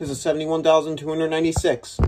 Is is 71,296.